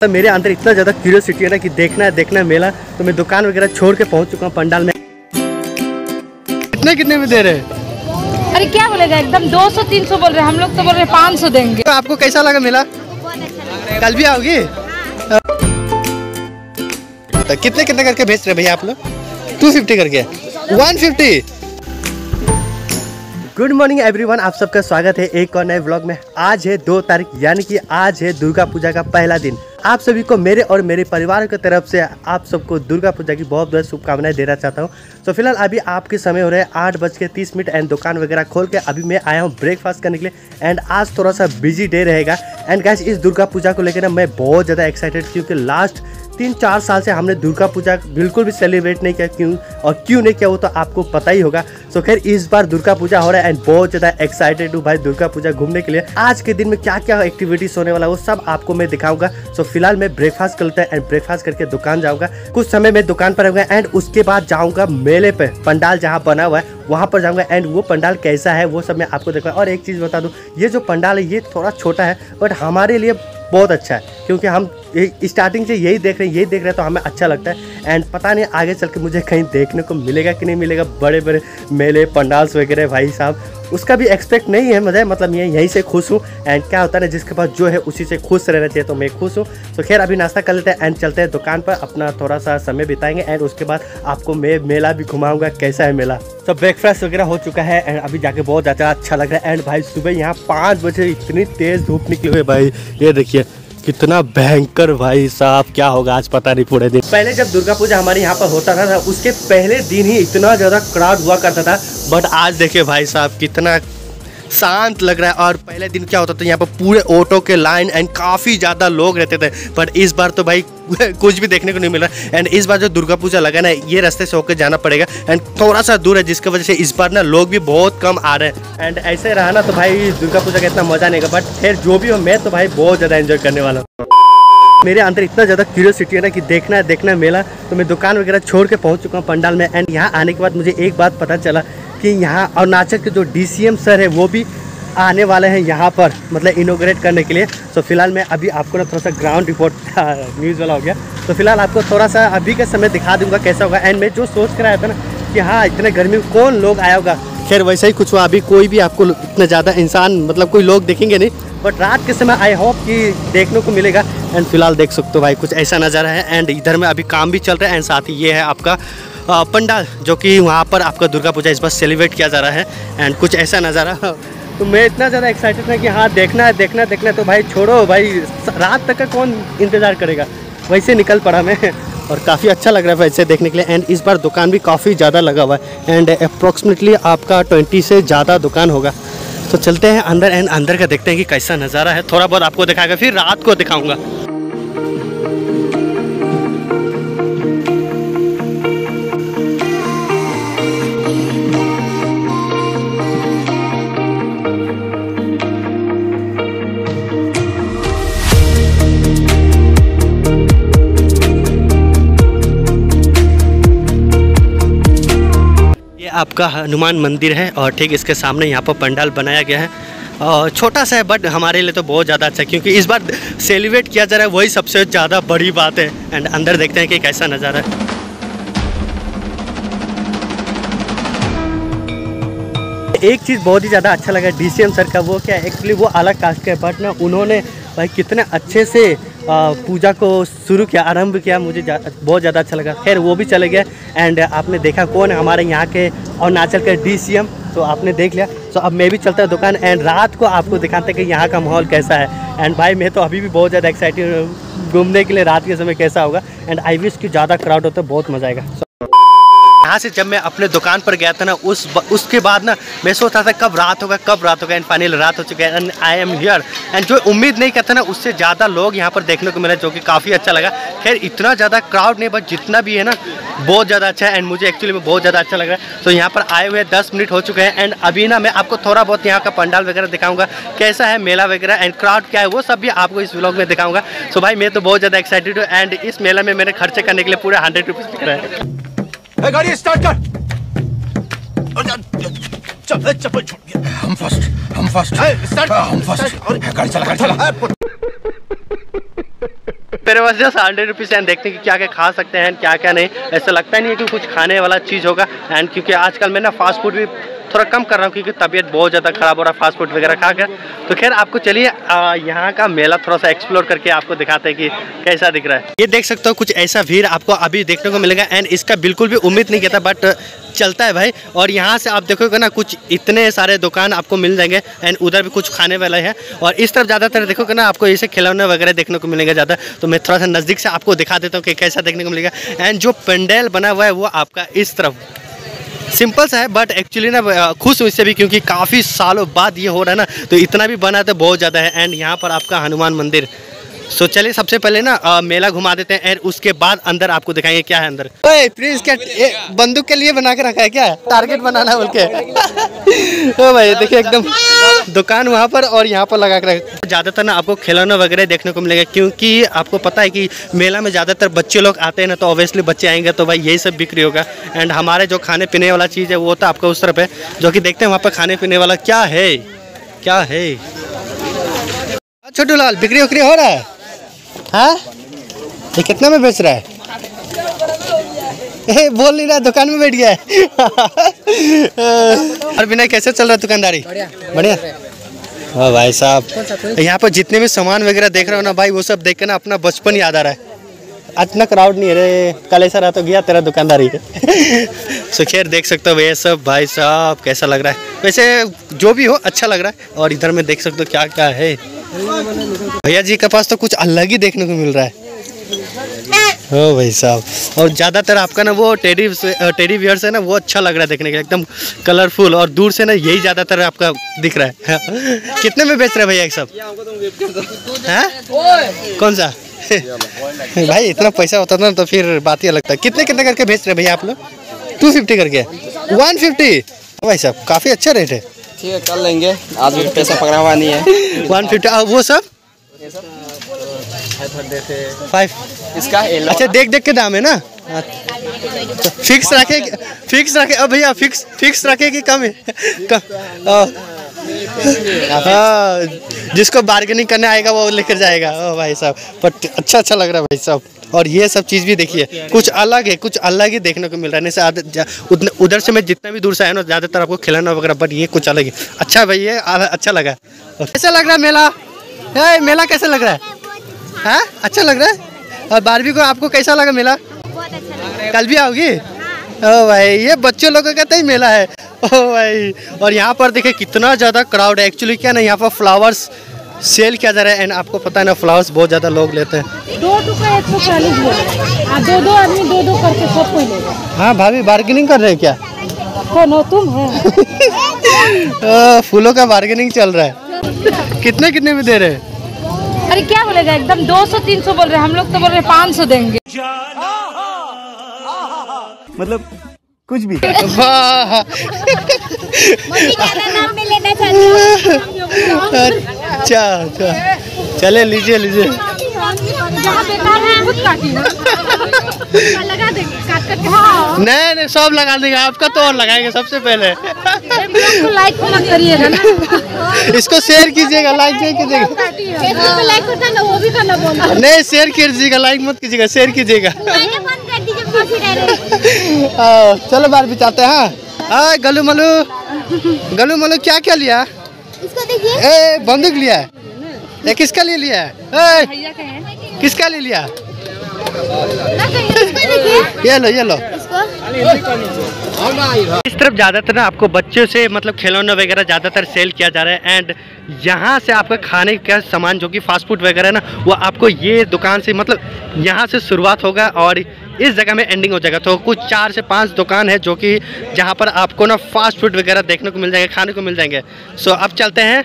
तो मेरे अंदर इतना ज़्यादा क्यूरियोसिटी है ना कि देखना है देखना है मेला तो मैं दुकान वगैरह छोड़ के पहुँच चुका हूँ पंडाल में। कितने कितने में दे रहे हैं? अरे क्या बोलेगा एकदम 200 300 बोल रहे हैं। हम लोग तो बोल रहे हैं 500 देंगे। तो आपको कैसा लगा मेला? कल भी आओगी? तो कितने कितने करके भेज रहे भैया आप लोग? टू फिफ्टी करके। One fifty. Good morning everyone आप सबका स्वागत है एक और नए ब्लॉग में। आज है दो तारीख यानी कि आज है दुर्गा पूजा का पहला दिन। आप सभी को मेरे और मेरे परिवार की तरफ़ से आप सबको दुर्गा पूजा की बहुत बहुत शुभकामनाएँ देना चाहता हूँ। तो फ़िलहाल अभी आपके समय हो रहे हैं आठ बज के तीस मिनट एंड दुकान वगैरह खोल के अभी मैं आया हूँ ब्रेकफास्ट करने के लिए एंड आज थोड़ा सा बिज़ी डे रहेगा। एंड गैस इस दुर्गा पूजा को लेकर मैं बहुत ज़्यादा एक्साइटेड क्योंकि लास्ट तीन चार साल से हमने दुर्गा पूजा बिल्कुल भी सेलिब्रेट नहीं किया, क्यों? और क्यों नहीं किया वो तो आपको पता ही होगा। सो खैर, इस बार दुर्गा पूजा हो रहा है एंड बहुत ज़्यादा एक्साइटेड हूँ भाई दुर्गा पूजा घूमने के लिए। आज के दिन में क्या क्या एक्टिविटीज़ होने वाला वो सब आपको मैं दिखाऊँगा। सो फ़िलहाल मैं ब्रेकफास्ट करता है एंड ब्रेकफास्ट करके दुकान जाऊँगा। कुछ समय में दुकान पर रहूँगा एंड उसके बाद जाऊँगा मेले पे। पंडाल जहाँ बना हुआ है, वहाँ पर जाऊँगा एंड वो पंडाल कैसा है, वो सब मैं आपको देखा और एक चीज़ बता दूँ, ये जो पंडाल है, ये थोड़ा छोटा है बट हमारे लिए बहुत अच्छा है, क्योंकि हम स्टार्टिंग से यही देख रहे हैं, यही देख रहे हैं तो हमें अच्छा लगता है। एंड पता नहीं आगे चल के मुझे कहीं देखने को मिलेगा कि नहीं मिलेगा बड़े बड़े मेले पंडाल्स वगैरह, भाई साहब उसका भी एक्सपेक्ट नहीं है मुझे मतलब मैं यहीं से खुश हूँ। एंड क्या होता है ना, जिसके पास जो है, उसी से खुश रहना चाहिए तो मैं खुश हूँ। तो खैर, अभी नाश्ता कर लेते हैं एंड चलते हैं दुकान पर। अपना थोड़ा सा समय बिताएँगे एंड उसके बाद आपको मैं मेला भी घुमाऊँगा, कैसा है मेला। तो ब्रेकफास्ट वगैरह हो चुका है एंड अभी जाके बहुत ज़्यादा अच्छा लग रहा है। एंड भाई, सुबह यहाँ पाँच बजे इतनी तेज़ धूप निकली हुई भाई। ये देखिए कितना भयंकर भाई साहब क्या होगा आज पता नहीं पूरे दिन। पहले जब दुर्गा पूजा हमारे यहाँ पर होता था, था उसके पहले दिन ही इतना ज़्यादा क्राउड हुआ करता था। बट आज देखिए भाई साहब कितना शांत लग रहा है। और पहले दिन क्या होता था, यहाँ पर पूरे ऑटो के लाइन एंड काफ़ी ज़्यादा लोग रहते थे। पर इस बार तो भाई कुछ भी देखने को नहीं मिल रहा। एंड इस बार जो दुर्गा पूजा लगा ना, ये रास्ते से होकर जाना पड़ेगा। एंड थोड़ा सा दूर है, जिसकी वजह से इस बार ना लोग भी बहुत कम आ रहे हैं। एंड ऐसे रहा ना तो भाई दुर्गा पूजा का इतना मज़ा नहीं बट फिर जो भी हो, मैं तो भाई बहुत ज़्यादा इन्जॉय करने वाला हूँ। मेरे अंदर इतना ज़्यादा क्यूरियोसिटी है ना कि देखना है देखना है, मेला। तो मैं दुकान वगैरह छोड़ के पहुँच चुका हूँ पंडाल में। एंड यहाँ आने के बाद मुझे एक बात पता चला कि यहाँ अरुणाचल के जो डीसीएम सर है, वो भी आने वाले हैं यहाँ पर मतलब इनोग्रेट करने के लिए। तो फ़िलहाल मैं अभी आपको ना थोड़ा सा ग्राउंड रिपोर्ट न्यूज़ वाला हो गया। तो फ़िलहाल आपको थोड़ा सा अभी का समय दिखा दूँगा कैसा होगा। एंड मैं जो सोच कर आया था ना कि हाँ इतने गर्मी में कौन लोग आया होगा? खैर, वैसा ही कुछ हुआ। अभी कोई भी आपको इतना ज़्यादा इंसान मतलब कोई लोग देखेंगे नहीं। बट रात के समय आई होप कि देखने को मिलेगा। एंड फ़िलहाल देख सकते हो भाई, कुछ ऐसा नज़ारा है। एंड इधर में अभी काम भी चल रहा है। एंड साथ ही ये है आपका पंडाल, जो कि वहाँ पर आपका दुर्गा पूजा इस बार सेलिब्रेट किया जा रहा है एंड कुछ ऐसा नज़ारा। तो मैं इतना ज़्यादा एक्साइटेड था कि हाँ देखना है, देखना देखना है तो भाई छोड़ो, भाई, रात तक का कौन इंतज़ार करेगा? वैसे निकल पड़ा मैं, और काफ़ी अच्छा लग रहा है वैसे देखने के लिए एंड इस बार दुकान भी काफ़ी ज़्यादा लगा हुआ है एंड अप्रोक्सीमेटली आपका ट्वेंटी से ज़्यादा दुकान होगा। तो चलते हैं अंदर एंड अंदर का देखते हैं कि कैसा नज़ारा है। थोड़ा बहुत आपको दिखाएगा, फिर रात को दिखाऊँगा। आपका हनुमान मंदिर है और ठीक इसके सामने यहाँ पर पंडाल बनाया गया है। और छोटा सा है बट हमारे लिए तो बहुत ज़्यादा अच्छा है, क्योंकि इस बार सेलिब्रेट किया जा रहा है, वही सबसे ज़्यादा बड़ी बात है। एंड अंदर देखते हैं कि कैसा नज़ारा है। एक चीज़ बहुत ही ज़्यादा अच्छा लगा डीसीएम सर का, वो क्या एक्चुअली वो अलग कास्ट के बट ना उन्होंने भाई कितने अच्छे से पूजा को शुरू किया आरंभ किया मुझे जा, बहुत ज़्यादा अच्छा लगा। खैर वो भी चले गए एंड आपने देखा कौन है हमारे यहाँ के अरुणाचल के डीसीएम तो आपने देख लिया। तो अब मैं भी चलता हूँ दुकान एंड रात को आपको दिखाते हैं कि यहाँ का माहौल कैसा है। एंड भाई मैं तो अभी भी बहुत ज़्यादा एक्साइटेड हूँ घूमने के लिए रात के समय कैसा होगा। एंड आई विश कि ज़्यादा क्राउड होता है बहुत मज़ा आएगा। यहाँ से जब मैं अपने दुकान पर गया था ना, उस उसके बाद ना मैं सोच रहा था कब रात होगा, कब रात होगा। एंड फाइनल रात हो चुका है। And I am here and जो उम्मीद नहीं करता ना, उससे ज़्यादा लोग यहाँ पर देखने को मिला, जो कि काफ़ी अच्छा लगा। खैर, इतना ज़्यादा क्राउड नहीं बट जितना भी है ना, बहुत ज़्यादा अच्छा है। एंड मुझे एक्चुअली में बहुत ज़्यादा अच्छा लग रहा है। तो यहाँ पर आए हुए दस मिनट हो चुके हैं। एंड अभी ना मैं आपको थोड़ा बहुत यहाँ का पंडाल वगैरह दिखाऊँगा। कैसा है, मेला वगैरह एंड क्राउड क्या है, वो सब भी आपको इस ब्लॉग में दिखाऊँगा। सो भाई, मैं तो बहुत ज़्यादा एक्साइटेड हूँ। एंड इस मेला में मैंने खर्चे करने के लिए पूरे हंड्रेड रुपीज़ दिख रहा है। गाड़ी स्टार्ट कर चप्पल छोड़ गया हम फ़र्स्ट हम फ़र्स्ट स्टार्ट हम फ़र्स्ट गाड़ी चला गाड़ी चला मेरे पास जस्ट हंड्रेड रुपीज़ एंड देखते हैं कि क्या क्या खा सकते हैं क्या क्या नहीं। ऐसा लगता नहीं है कि कुछ खाने वाला चीज़ होगा। एंड क्योंकि आजकल मैं ना फास्ट फ़ूड भी थोड़ा कम कर रहा हूँ, क्योंकि तबीयत बहुत ज़्यादा ख़राब हो रहा है फास्ट फ़ूड वगैरह खा कर। तो खैर, आपको चलिए यहाँ का मेला थोड़ा सा एक्सप्लोर करके आपको दिखाते हैं कि कैसा दिख रहा है। ये देख सकते हो, कुछ ऐसा भीड़ आपको अभी देखने को मिलेगा। एंड इसका बिल्कुल भी उम्मीद नहीं किया था बट चलता है भाई। और यहाँ से आप देखोगे ना, कुछ इतने सारे दुकान आपको मिल जाएँगे एंड उधर भी कुछ खाने वाले हैं। और इस तरफ़ ज़्यादातर देखोगे ना, आपको ऐसे खिलौने वगैरह देखने को मिलेंगे ज़्यादा। तो मैं थोड़ा सा नज़दीक से आपको दिखा देता हूँ कि कैसा देखने को मिलेगा। एंड जो पंडेल बना हुआ है, वो आपका इस तरफ़। सिंपल सा है बट एक्चुअली ना खुश हूँ इससे भी क्योंकि काफ़ी सालों बाद ये हो रहा है ना तो इतना भी बना तो बहुत ज़्यादा है। एंड यहाँ पर आपका हनुमान मंदिर। सो so, चलिए सबसे पहले ना अ, मेला घुमा देते हैं एंड उसके बाद अंदर आपको दिखाएँगे क्या है अंदर। ओए प्लीज़ क्या बंदूक के लिए बना के रखा है क्या? टारगेट बनाना बोल के। ओ भाई देखिए एकदम दुकान वहाँ पर और यहाँ पर लगा के रखे ज़्यादातर ना आपको खिलौना वगैरह देखने को मिलेगा क्योंकि आपको पता है कि मेला में ज़्यादातर बच्चे लोग आते हैं ना तो ऑब्वियसली बच्चे आएँगे तो भाई यही सब बिक्री होगा। एंड हमारे जो खाने पीने वाला चीज़ है वो तो आपका उस तरफ़ है जो कि देखते हैं वहाँ पर खाने पीने वाला क्या है क्या है। छोटू लाल बिक्री उक्री हो रहा है? हाँ? ये कितना में बेच रहा है? ए, बोल नहीं रहा दुकान में बैठ गया है। और बिना कैसे चल रहा है दुकानदारी? बढ़िया। हाँ भाई साहब। यहाँ पर जितने भी सामान वगैरह देख रहे हो ना भाई वो सब देख के ना अपना बचपन याद आ रहा है। इतना क्राउड नहीं है रे। कल ऐसा रहा तो गया तेरा दुकानदारी। सो खैर देख सकते हो ये सब। भाई साहब कैसा लग रहा है? वैसे जो भी हो अच्छा लग रहा है। और इधर में देख सकते हो क्या क्या है। भैया जी के पास तो कुछ अलग ही देखने को मिल रहा है। ओ भाई साहब। और ज़्यादातर आपका ना वो टेडी टेडी बियर्स है ना, वो अच्छा लग रहा है देखने के एकदम कलरफुल और दूर से ना यही ज़्यादातर आपका दिख रहा है। कितने में बेच रहे हैं भैया एक सब? हैं? कौन सा? भाई, इतना पैसा होता ना तो फिर बात ही अलग था। कितने कितने करके बेच रहे भैया आप लोग? टू फिफ्टी करके। वन फिफ्टी भाई साहब, काफ़ी अच्छा रेट है। ठीक है कर लेंगे। आज भी पैसा पकड़ा हुआ नहीं है। वन फिफ्टी वो सब? फाइव इसका अच्छा देख देख के दाम है ना? फिक्स रखे फिक्स रखे अब भैया फिक्स फिक्स रखे कि कम है? हाँ जिसको बार्गेनिंग करने आएगा वो लेकर जाएगा। ओ भाई साहब बट अच्छा अच्छा लग रहा है भाई साहब। और ये सब चीज़ भी देखिए कुछ अलग है कुछ अलग ही देखने को मिल रहा है। जैसे उधर से मैं जितना भी दूर से आया ना ज़्यादातर आपको खिलाना वगैरह बट ये कुछ अलग है। अच्छा भाई ये अच्छा लगा। कैसा लग रहा है मेला? है मेला कैसा लग रहा है? हाँ अच्छा लग रहा है? और बारहवीं को आपको कैसा लगा मेला? कल भी आओगी? ओ भाई ये बच्चों लोगों का तो ही मेला है। ओ भाई और यहाँ पर देखिए कितना ज़्यादा क्राउड है। एक्चुअली क्या ना यहाँ पर फ्लावर्स सेल किया जा रहा है एंड आपको पता है ना फ्लावर्स बहुत ज़्यादा लोग लेते हैं। दो टुकड़ा एक सौ चालीस बोले। दो दो आदमी दो दो करके सब कोई लेगा। हाँ भाभी बार्गेनिंग कर रहे हैं क्या? कौन हो तुम है? फूलों का बार्गेनिंग चल रहा है। कितने कितने में दे रहे हैं? अरे क्या बोलेगा एकदम दो सौ तीन सौ बोल रहे हैं। हम लोग तो बोल रहे हैं पाँच सौ देंगे। वाह। नाम में लेना चाहती हूँ। अच्छा अच्छा। चले लीजिए लीजिए। है खुद काटी ना लगा देंगे काट करके नहीं नहीं सब लगा देंगे आपका तो और लगाएँगे सबसे पहले। लाइक मत करिएगा ना? इसको शेयर कीजिएगा लाइक नहीं कीजिएगा। लाइक होता है ना वो भी करना नहीं शेयर कीजिएगा लाइक मत कीजिएगा शेयर कीजिएगा। चलो बार बिताते हाँ हाँ। गलू मलू। गलू मलू क्या क्या लिया? इसको देखिए? ए बंदूक लिया है। ये किसका लिए लिया है? ए, किसका ले लिया? ये लो ये लो। इसको इस तरफ़ ज़्यादातर ना आपको बच्चों से मतलब खिलौने वगैरह ज़्यादातर सेल किया जा रहा है एंड यहाँ से आपका खाने का सामान जो कि फास्ट फ़ूड वगैरह ना, वो आपको ये दुकान से मतलब यहाँ से शुरुआत होगा और इस जगह में एंडिंग हो जाएगा। तो कुछ चार से पाँच दुकान है जो कि जहाँ पर आपको ना फास्ट फ़ूड वगैरह देखने को मिल जाएँगे, खाने को मिल जाएँगे। सो अब चलते हैं।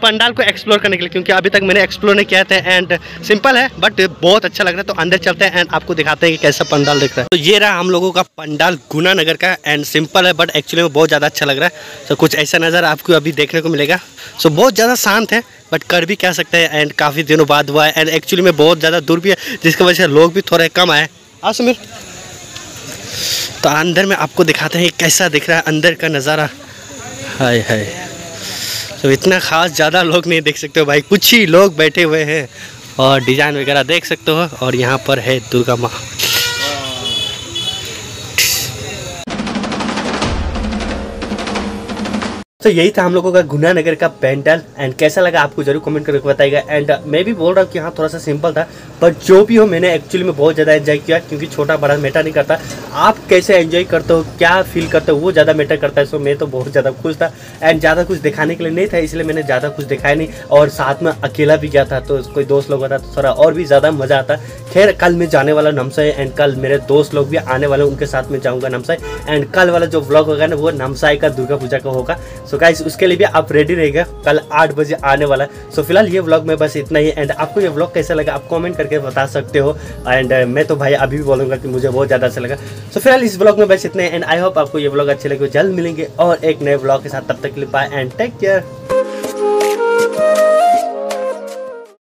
पंडाल को एक्सप्लोर करने के लिए, क्योंकि अभी तक मैंने एक्सप्लोर नहीं किया था एंड सिंपल है बट बहुत अच्छा लग रहा है तो अंदर चलते हैं एंड आपको दिखाते हैं कि कैसा पंडाल दिख रहा है। तो ये रहा हम लोगों का पंडाल गुना नगर का एंड सिंपल है बट एक्चुअली में बहुत ज़्यादा अच्छा लग रहा है। तो कुछ ऐसा नज़र आपको अभी देखने को मिलेगा। सो बहुत ज़्यादा शांत है बट कर भी कह सकते हैं एंड काफ़ी दिनों बाद हुआ है एंड एक्चुअली में बहुत ज़्यादा दूर भी है, जिसकी वजह से लोग भी थोड़े कम आए। आ सुमिर? तो अंदर में आपको दिखाते हैं कैसा दिख रहा है, अंदर का नज़ारा। हाय हाय। तो इतना खास ज़्यादा लोग नहीं देख सकते हो भाई, कुछ ही लोग बैठे हुए हैं और डिज़ाइन वगैरह देख सकते हो और यहाँ पर है दुर्गा माँ। तो यही था हम लोगों का गुना नगर का पेंडल एंड कैसा लगा आपको ज़रूर कमेंट करके बताइएगा। एंड मैं भी बोल रहा हूँ कि हाँ थोड़ा सा सिंपल था। पर जो भी हो, मैंने एक्चुअली में बहुत ज़्यादा एंजॉय किया क्योंकि छोटा बड़ा मैटर नहीं करता। आप कैसे एंजॉय करते हो? क्या फील करते हो? वो ज़्यादा मैटर करता है। सो मैं तो बहुत ज़्यादा खुश था। एंड ज़्यादा कुछ दिखाने के लिए नहीं था, इसलिए मैंने ज़्यादा कुछ दिखाया नहीं। और साथ में अकेला भी गया था तो कोई दोस्त लोग होता तो थोड़ा और भी ज़्यादा मज़ा आता। खैर, कल मैं जाने वाला नमसाई। एंड कल मेरे दोस्त लोग भी आने वाले उनके साथ में जाऊँगा नमसाई। एंड कल वाला जो ब्लॉग होगा ना, वो नमसाई का दुर्गा पूजा का होगा। सो so गाइज़ उसके लिए भी आप रेडी रहेगा कल आठ बजे आने वाला है। सो फ़िलहाल ये व्लॉग में बस इतना ही। एंड आपको ये व्लॉग कैसा लगा, आप कमेंट करके बता सकते हो। एंड मैं तो भाई अभी भी बोलूँगा कि मुझे बहुत ज़्यादा अच्छा लगा। सो so फ़िलहाल इस ब्लॉग में बस इतना ही। एंड आई होप आपको ये ब्लॉग अच्छे लगे। जल्द मिलेंगे और एक नए ब्लॉग के साथ। तब तक के लिए बाय एंड टेक केयर